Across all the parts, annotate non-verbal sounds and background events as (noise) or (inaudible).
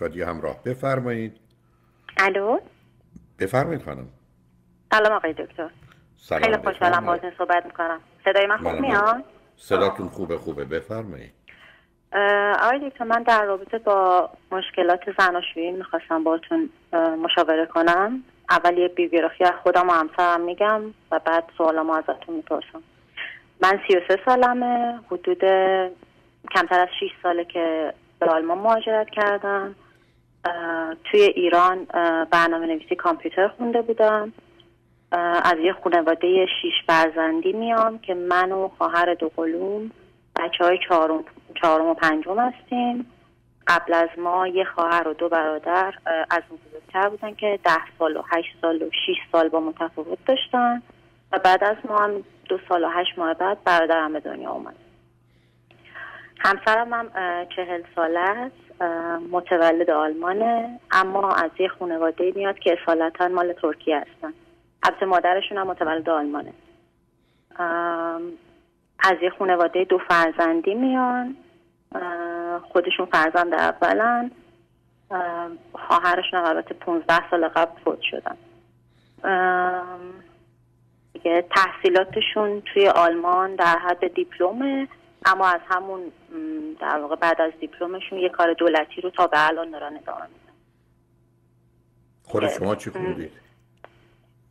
رادیو همراه. بفرمایید. الو؟ بفرمایید خانم. سلام آقای دکتر. سلام. خیلی خوشحالم باهاتون صحبت می‌کنم. صدای من خوب. میاد؟ صداتون خوبه خوبه. بفرمایید. آقای دکتر من در رابطه با مشکلات زناشویی می‌خواستم باهاتون اه، مشاوره کنم. اول یه بیوگرافی از خودم و همسرم میگم و بعد سوالامو ازتون می‌پرسم. من 33 سالمه. حدود کمتر از 6 ساله که به آلمان مهاجرت کردم. توی ایران برنامه نویسی کامپیوتر خونده بودم. از یه خانواده شیش فرزندی میام که من و خواهر دو قلوم بچه های چهارم, چهارم و پنجم هستیم. قبل از ما یه خواهر و دو برادر از اون بزرگتر بودن که ده سال و هشت سال و شیش سال با ما تفاوت داشتن. و بعد از ما هم دو سال و هشت ماه بعد برادرم به دنیا اومد. همسرم هم چهل ساله است متولد آلمانه اما از یه خانواده میاد که اصالتا مال ترکیه هستن. البته مادرشون هم متولد آلمانه. از یه خانواده دو فرزندی میان خودشون فرزند اولن. اه، خواهرشون البته 15 سال قبل فوت شدن. تحصیلاتشون توی آلمان در حد دیپلمه اما از همون در واقع بعد از دیپلمشون یه کار دولتی رو تا به الان دارن ادامه میدن. خود شما چی خوندید؟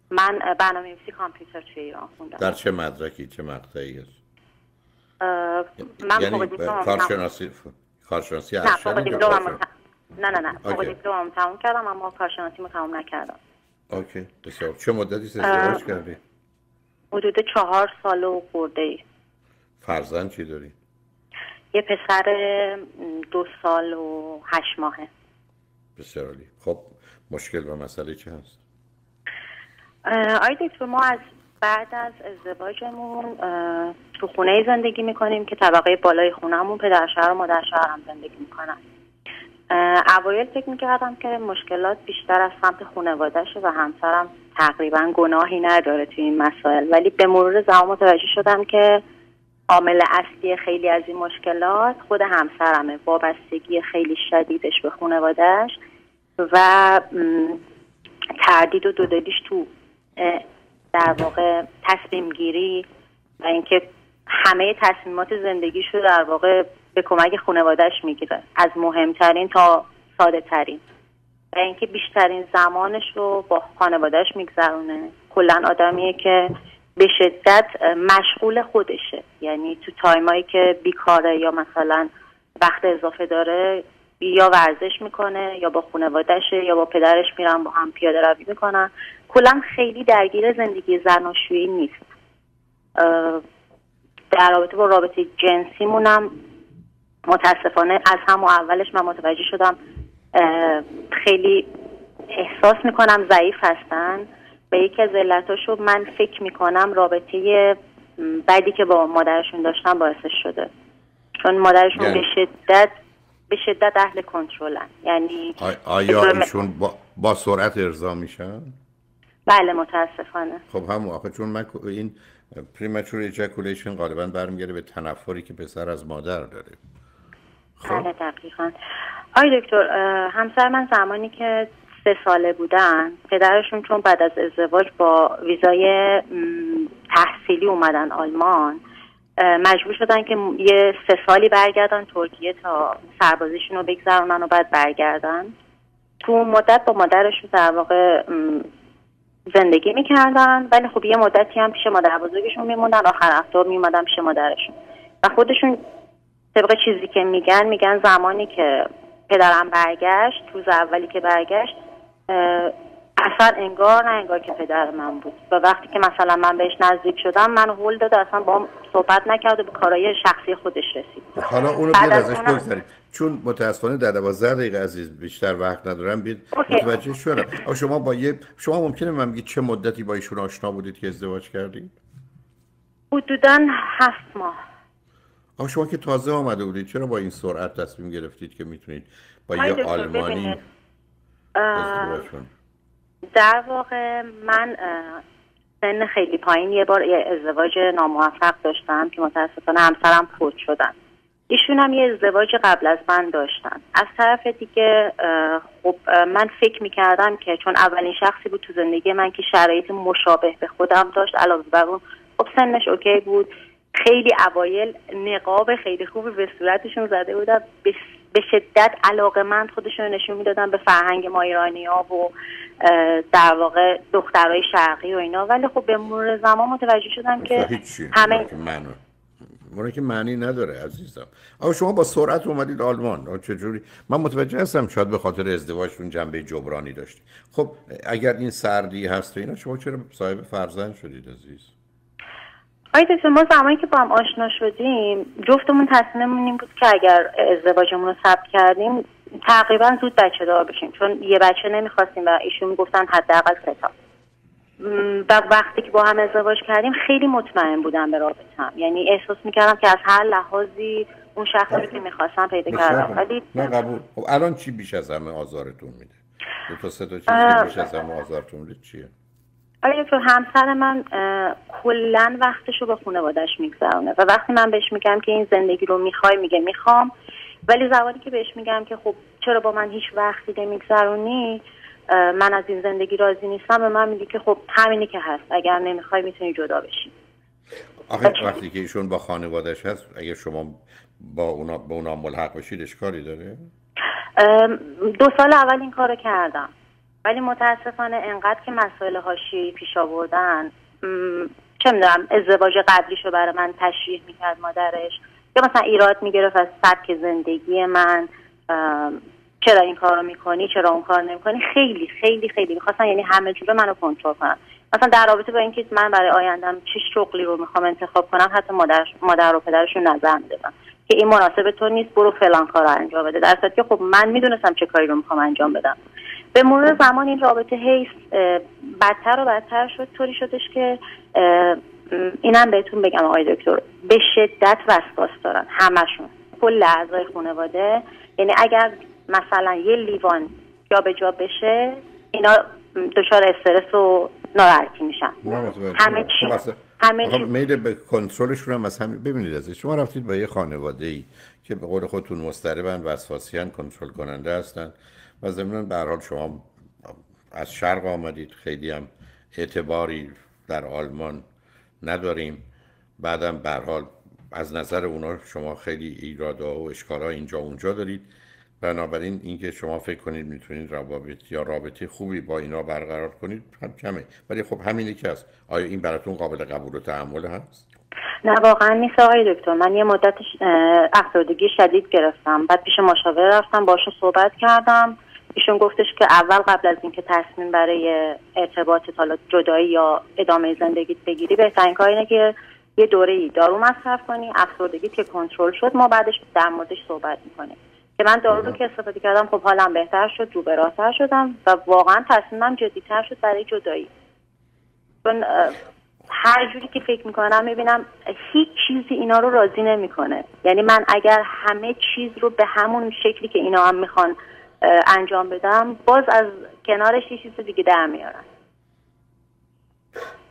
من برنامه نویسی کامپیوتر توی ایران خوندم. در چه مدرکی چه مقطعی است؟ من یعنی کارشناسی کارشناسی نه فوق دیپلمم کارشناسی؟ نه نه نه فوق. دیپلمم تموم کردم اما کارشناسیمو تموم نکردم. اوکی بسیار. چه مدتی ازدواج کردی؟ حدود چهار سال و خورده ای فرزند چی داری؟ یه پسر دو سال و هشت ماهه. بسیار عالی. خب مشکل و مسئله چه هست؟ آقای دکتر ما از بعد از ازدواجمون تو خونه زندگی می‌کنیم که طبقه بالای خونهمون پدر شوهر و مادر شوهر هم زندگی می‌کنن. اوایل فکر می‌کردم که مشکلات بیشتر از سمت خانوادهشه و همسرم تقریبا گناهی نداره توی این مسائل. ولی به مرور زمان متوجه شدم که عامل اصلی خیلی از این مشکلات خود همسرمه. وابستگی خیلی شدیدش به خانوادهش و تردید و دودلیش تو در واقع تصمیم گیری و اینکه همه تصمیمات زندگیش رو در واقع به کمک خانوادهش می‌گیره. از مهمترین تا ساده ترین و اینکه بیشترین زمانش رو با خانوادهش میگذرونه. کلا آدمیه که به شدت مشغول خودشه. یعنی تو تایمایی که بیکاره یا مثلا وقت اضافه داره یا ورزش می‌کنه یا با خانوادهشه یا با پدرش میرن با هم پیاده روی می‌کنن. کلا خیلی درگیر زندگی زناشویی نیست. در رابطه با رابطه جنسیمونم متاسفانه از همون اولش من متوجه شدم خیلی احساس می‌کنم ضعیف هستن. و یکی از علتاشو من فکر می‌کنم رابطه م، بدی که با مادرشون داشتن باعثش شده. چون مادرشون یعنی؟ به شدت به شدت اهل کنترلن. یعنی آیا ایشون با, با سرعت ارضا میشن؟ بله متاسفانه. خب همون آخه چون من این premature ejaculation غالبا برمیگرده به تنفری که پسر از مادر داره. خب؟ بله دقیقا. آقای دکتر همسر من زمانی که سه ساله بودن پدرشون چون بعد از ازدواج با ویزای تحصیلی اومدن آلمان مجبور شدن که یه سه سالی برگردن ترکیه تا سربازیشون رو بگذرونن و بعد برگردن. تو مدت با مادرشون در واقع زندگی می‌کردن ولی خب یه مدتی هم پیش مادر بزرگشون میموندن آخر هفته میومدن پیش مادرشون. و خودشون طبق چیزی که میگن میگن زمانی که پدرم برگشت روز اولی که برگشت اصلا انگار نه انگار که پدر من بود. و وقتی که مثلا من بهش نزدیک شدم من هول داد اصلا با هم صحبت نکرد و به کارهای شخصی خودش رسید. خب حالا اونو بیاد از ازش بگذاریم. چون متاسفانه در 12 دقیقه عزیز بیشتر وقت ندارم بید اوکی. متوجه شدم. اما شما با یه شما ممکنه من بگید چه مدتی با ایشون آشنا بودید که ازدواج کردید؟ حدودا هفت ماه. آخه شما که تازه آمده بودید چرا با این سرعت تصمیم گرفتید که می‌تونید با یه آلمانی در واقع من سن خیلی پایین یه بار یه ازدواج ناموفق داشتم که متاسفانه همسرم فوت شدن. ایشون هم یه ازدواج قبل از من داشتن. از طرف دیگه خب من فکر می‌کردم که چون اولین شخصی بود تو زندگی من که شرایط مشابه به خودم داشت علاوه بر اون خب سنش اوکی بود. خیلی اوایل نقاب خیلی خوبی به صورتشون زده بودم. به شدت علاقه من خودشون نشون می‌دادن به فرهنگ ما ایرانی ها و در واقع دخترای شرقی و اینا. ولی خب به مرور زمان متوجه شدم که همه مونه که معنی نداره عزیزم. اما شما با سرعت اومدید آلمان. چجوری؟ من متوجه هستم شاید به خاطر ازدواجتون جنبه جبرانی داشتی خب اگر این سردی هست و اینا شما چرا صاحب فرزند شدید عزیز؟ آی ما زمانی که با هم آشنا شدیم جفتمون تصمیممون این بود که اگر ازدواجمون رو ثبت کردیم تقریبا زود بچه دار بشیم. چون یه بچه نمی‌خواستیم و ایشون می‌گفتن حداقل سه تا. و وقتی که با هم ازدواج کردیم خیلی مطمئن بودم به رابطم. یعنی احساس می‌کردم که از هر لحاظی اون شخصی رو که می‌خواستم پیدا کردم. ولی نه قبول. خب الان چی بیش از همه آزارتون میده؟ دو تا سه تا چیزی بیش از همه آزارتون میده چیه؟ آیا تو همسر من کلا وقتش رو به خانوادش میگذرونه و وقتی من بهش میگم که این زندگی رو می‌خوای میگه می‌خوام. ولی زمانی که بهش میگم که خب چرا با من هیچ وقتی نمیگذرونی من از این زندگی راضی نیستم به من میگه که خب همینی که هست. اگر نمی‌خوای می‌تونی جدا بشی. آخه وقتی که ایشون با خانوادش هست اگر شما با اونا, با اونا ملحق بشید اشکالی داره؟ دو سال اول این کارو کردم. ولی متاسفانه انقدر که مسائل هاشی پیش آوردن چه می‌دونم ازدواج قبلیشو برای من تشریح می‌کرد مادرش. یا مثلا ایراد می‌گرفت از سبک زندگی من چرا این کار رو می‌کنی چرا اون کار نمی‌کنی. خیلی خیلی خیلی می‌خواستن یعنی همه جوره منو کنترل کنن. مثلا در رابطه با اینکه من برای آیندم چه شغلی رو می‌خوام انتخاب کنم حتی مادر مادر و پدرشون نظر می‌دادن. که این مناسب تو نیست برو فلان کار رو انجام بده. در که خب من می‌دونستم چه کاری رو می‌خوام انجام بدم. به مرور زمان این رابطه هی بدتر و بدتر شد. طوری شدش که اینم بهتون بگم آقای دکتر به شدت وسواس دارن همشون. کل اعضای خانواده. یعنی اگر مثلا یه لیوان جابجا بشه اینا دچار استرس و ناراحتی میشن. همه چی. خب همه چی. میل به کنترلشون هم از همین ببینید از شما رفتید با یه خانواده ای که به قول خودتون مضطربن وسواسیان کنترل کننده هستن. و ضمن به حال شما از شرق آمدید. خیلی هم اعتباری در آلمان نداریم. بعدم به حال از نظر اونا شما خیلی ایرادا و اشکالها اینجا اونجا دارید. بنابراین اینکه شما فکر کنید می‌تونید روابط یا رابطه خوبی با اینا برقرار کنید هم کمه. ولی خب همینی که هست. آیا این براتون قابل قبول و تحمل هست؟ نه واقعا نیست آقای دکتر. من یه مدت افسردگی شدید گرفتم. بعد پیش مشاور رفتم باشون صحبت کردم. ایشون گفتش که اول قبل از اینکه تصمیم برای ارتباط حالا جدایی یا ادامه زندگیت بگیری بهترین کار اینه که یه دوره ای دارو مصرف کنی افسردگی که کنترل شد ما بعدش در موردش صحبت می‌کنیم. که من دارو رو که استفاده کردم خب حالم بهتر شد رو به شدم و واقعا تصمیمم جدیتر شد برای جدایی. چون هر جوری که فکر می‌کنم می‌بینم هیچ چیزی اینا رو راضی نمی‌کنه. یعنی من اگر همه چیز رو به همون شکلی که اینا هم می‌خوان انجام بدم باز از کنارش یه چیز دیگه در میارن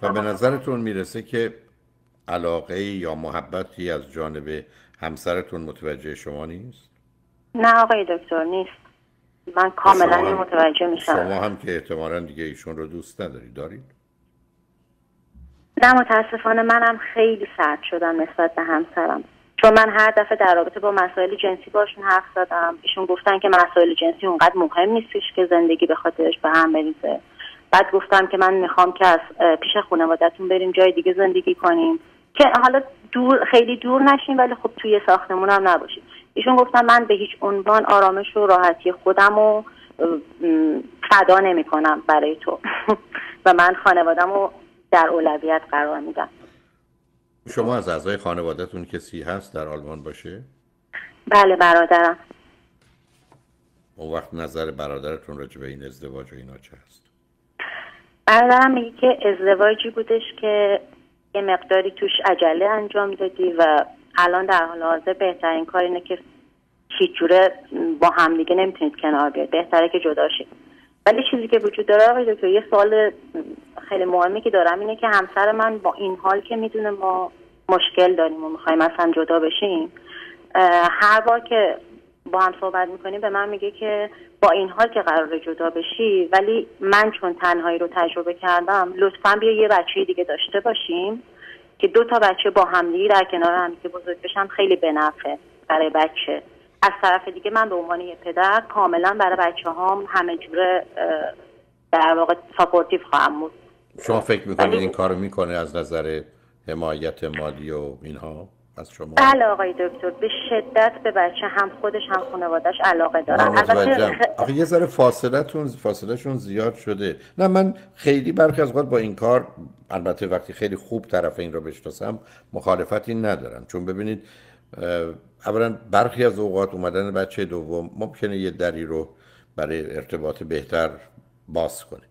و به نظرتون می‌رسه که علاقه یا محبتی از جانب همسرتون متوجه شما نیست؟ نه آقای دکتر نیست من کاملا متوجه میشم شما هم که احتمالا دیگه ایشون رو دوست نداری دارید؟ نه متاسفانه منم خیلی سرد شدم نسبت به همسرم چون من هر دفعه در رابطه با مسائل جنسی باشون حرف زدم. ایشون گفتن که مسائل جنسی اونقدر مهم نیستش که زندگی به خاطرش به هم بریزه. بعد گفتم که من می‌خوام که از پیش خانوادتون بریم جای دیگه زندگی کنیم. که حالا دور خیلی دور نشیم ولی خب توی ساختمون هم نباشیم. ایشون گفتن من به هیچ عنوان آرامش و راحتی خودم رو فدا نمی کنم برای تو. (laughs) و من خانوادم رو در اولویت قرار میدم. شما از اعضای خانوادهتون کسی هست در آلمان باشه؟ بله برادرم اون وقت نظر برادرتون راجع به این ازدواج و اینا چه هست؟ برادرم میگه که ازدواجی بودش که یه مقداری توش عجله انجام دادی و الان در حال حاضر بهترین کار اینه که هیچ جوره با همدیگه نمی‌تونید کنار بیاد بهتره که جدا شید ولی چیزی که وجود داره آقای دکتر یه سوال خیلی مهمی که دارم اینه که همسر من با این حال که می‌دونه ما مشکل داریم و می‌خوایم از هم جدا بشیم هر بار که با هم صحبت می‌کنیم به من میگه که با این حال که قرار جدا بشی ولی من چون تنهایی رو تجربه کردم لطفا بیا یه بچه دیگه داشته باشیم که دو تا بچه با همدیگه در کنار هم که بزرگ بشن خیلی بنفه برای بچه. از طرف دیگه من به عنوان یه پدر کاملا برای بچه هام همه جوره در واقع ساپورتیو خواهم بود. شما فکر می‌کنید این کارو می‌کنه از نظر حمایت مالی و اینها از شما؟ بله آقای دکتر. به شدت به بچه هم خودش هم خانوادش علاقه دارن. آخه یه ذره فاصلتون فاصلهشون زیاد شده. نه من خیلی برخی از با این کار البته وقتی خیلی خوب طرف این رو بشناسم مخالفتی ندارم. چون ببینید اولا برخی از اوقات اومدن بچه دوم ممکنه یه دری رو برای ارتباط بهتر باز کنه.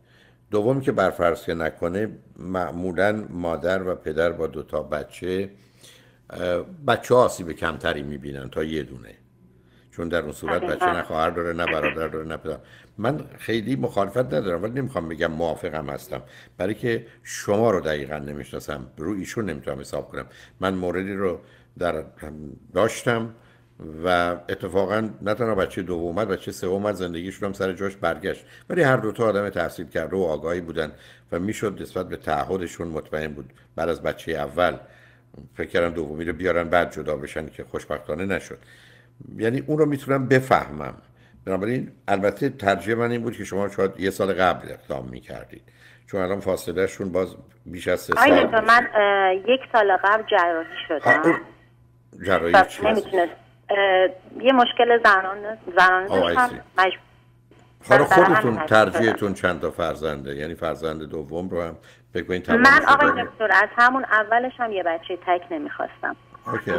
دوم که برفرض که نکنه معمولا مادر و پدر با دوتا بچه بچه ها آسیب کمتری می‌بینن تا یه دونه. چون در اون صورت بچه نه خواهر داره نه برادر داره نه پدر. من خیلی مخالفت ندارم ولی نمی‌خوام بگم موافقم هستم. برای که شما رو دقیقا نمی‌شناسم رو ایشون نمی‌تونم حساب کنم. من موردی رو در داشتم. و اتفاقا نه تنها بچه دوم اومد بچه سوم اومد زندگیشون هم سر جاش برگشت. ولی هر دو تا آدم تحصیل کرده و آگاهی بودن و می‌شد نسبت به تعهدشون مطمئن بود. بعد از بچه اول فکر کردم دومی رو بیارن بعد جدا بشن که خوشبختانه نشد. یعنی اون رو می‌تونم بفهمم. بنابراین البته ترجیح من این بود که شما شاید یه سال قبل اقدام می‌کردید. چون الان فاصله شون باز بیش از سه سال من یک سال قبل جراحی شدم. جراحی چی یه مشکل زنان زنان داشتم حالا خودتون ترجیحتون چند تا فرزنده؟ یعنی فرزند دوم رو هم بکنید من آقای دکتر از همون اولش هم یه بچه تک نمی‌خواستم.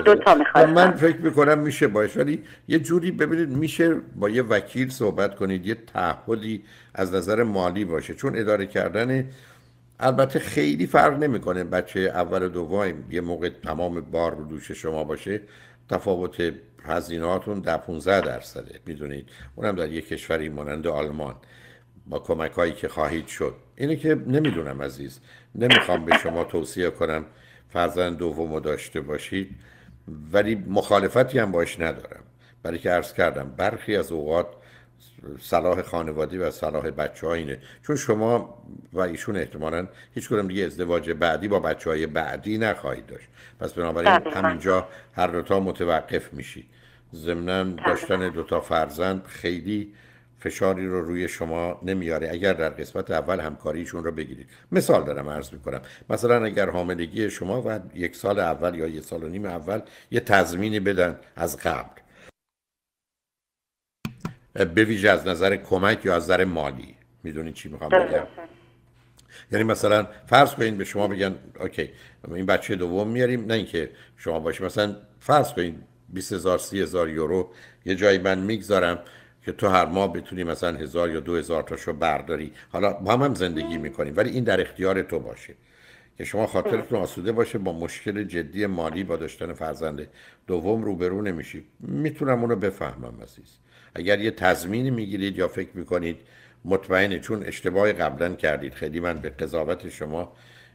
دو تا می‌خواستم. من فکر می‌کنم میشه باش ولی یه جوری ببینید میشه با یه وکیل صحبت کنید یه تعهدی از نظر مالی باشه. چون اداره کردن البته خیلی فرق نمی‌کنه بچه اول و دوم یه موقع تمام بار رو دوش شما باشه تفاوت هزینهاتون در 15 درصده. می‌دونید؟ اونم در یک کشوری مانند آلمان. با کمک هایی که خواهید شد. اینه که نمی‌دونم عزیز. نمی‌خوام به شما توصیه کنم فرزند دوم داشته باشید. ولی مخالفتی هم باش ندارم. برای که عرض کردم برخی از اوقات صلاح خانوادی و صلاح بچه ها اینه. چون شما و ایشون احتمالا هیچ کنم دیگه ازدواج بعدی با بچه های بعدی نخواهید داشت. پس بنابراین همینجا هر دوتا متوقف میشید ضمنا داشتن دوتا فرزند خیلی فشاری رو روی شما نمیاره. اگر در قسمت اول همکاریشون رو بگیرید. مثال دارم عرض می‌کنم. مثلا اگر حاملگی شما و یک سال اول یا یک سال و نیم اول یه تضمینی بدن از قبل. به ویژه از نظر کمک یا از نظر مالی. می‌دونید چی می‌خوام بگم؟ یعنی مثلا فرض کنید به شما بگن اوکی این بچه دوم میاریم نه اینکه شما باشی مثلا فرض کنید 20 هزار 30 هزار یورو یه جایی من می‌گذارم که تو هر ماه بتونی مثلا هزار یا دو هزار تاشو برداری. حالا با هم, هم زندگی می‌کنیم ولی این در اختیار تو باشه. که شما خاطرتون آسوده باشه با مشکل جدی مالی با داشتن فرزند دوم روبرو نمیشید. می‌تونم اونو بفهمم عزیز. اگر یه تضمینی می‌گیرید یا فکر می‌کنید مطمئنه چون اشتباه قبلا کردید. خیلی من به قضاوت شما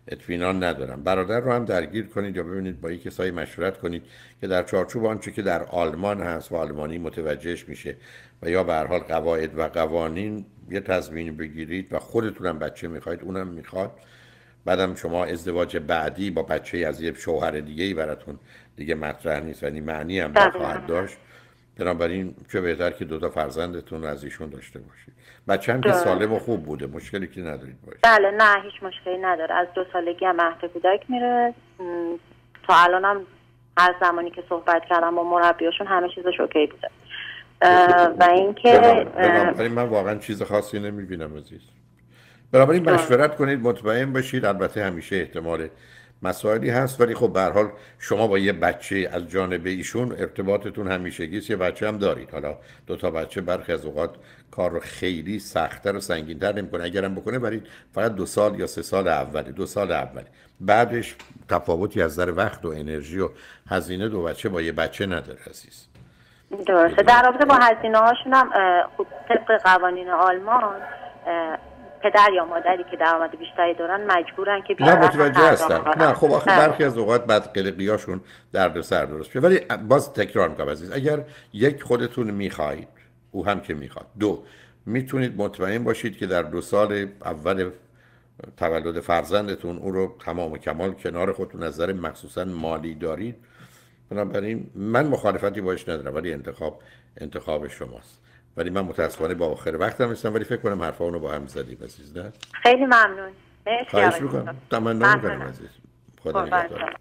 اطمینان ندارم. برادر رو هم درگیر کنید یا ببینید با یک کسایی مشورت کنید که در چارچوب آنچه که در آلمان هست و آلمانی متوجهش میشه و یا به حال قواعد و قوانین یه تضمینی بگیرید و خودتون هم بچه می‌خواید اونم می‌خواد. بعدم شما ازدواج بعدی با بچه از یه شوهر دیگه ای براتون دیگه مطرح نیست یعنی معنی هم نخواهد داشت. بنابراین چه بهتر که دو تا فرزندتون از ایشون داشته باشید. بچه هم که سالم و خوب بوده مشکلی که ندارید باشه. بله نه هیچ مشکلی نداره. از دو سالگی هم مهد کودک میره. تا الان هم هر زمانی که صحبت کردم با مربیاشون همه چیزش اوکی بوده. و اینکه من واقعا چیز خاصی نمی‌بینم عزیز. بنابراین مشورت کنید مطمئن باشید. البته همیشه احتمال مسائلی هست ولی خب به حال شما با یه بچه از جانب ایشون ارتباطتون همیشگی یه بچه هم دارید. حالا دو تا بچه برخی از اوقات کار رو خیلی سختتر و سنگینتر نمی‌کنه. اگرم بکنه ولی فقط دو سال یا سه سال اولی دو سال اولی. بعدش تفاوتی از نظر وقت و انرژی و هزینه دو بچه با یه بچه نداره عزیز. درسته. در رابطه با هزینه هاشون هم خب طبق قوانین آلمان پدر یا مادری که درآمد بیشتری دارن مجبورن که نه متوجه هستم. نه خب آخه برخی از اوقات بعد قلقیاشون درد سر درست ولی باز تکرار می‌کنم عزیز اگر یک خودتون می‌خواهید او هم که می‌خواد. دو می‌تونید مطمئن باشید که در دو سال اول تولد فرزندتون او رو تمام و کمال کنار خودتون نظر مخصوصا مالی دارید. بنابراین من مخالفتی باش ندارم ولی انتخاب انتخاب شماست. ولی من متاسفانه با آخر وقتم هستم ولی فکر کنم حرفا رو با هم زدیم عزیز خیلی ممنون. خواهش می‌کنم. تمنا می‌کنم عزیز. خدا نگهدار.